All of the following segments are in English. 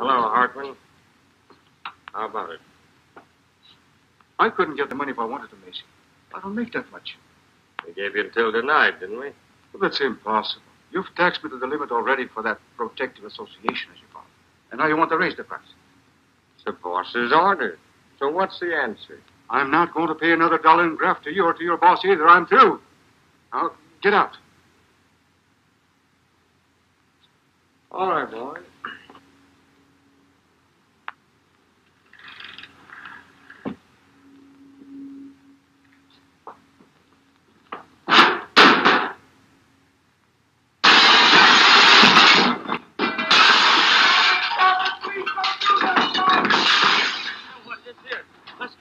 Hello, Hartman. How about it? I couldn't get the money if I wanted to, Macy. I don't make that much. We gave you until tonight, didn't we? Well, that's impossible. You've taxed me to the limit already for that protective association, as you call it. And now you want to raise the price. It's the boss's order. So what's the answer? I'm not going to pay another dollar in graft to you or to your boss either. I'm through. Now, get out. All right,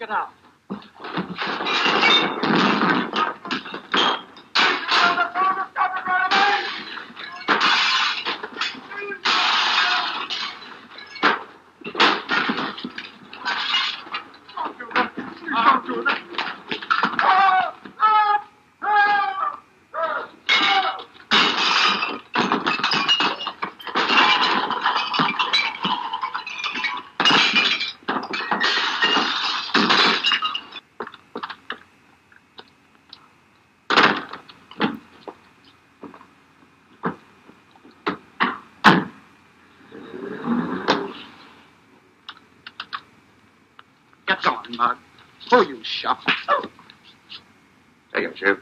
Let's get out. Get going, Mug. Oh, you shop. Take him, Chip.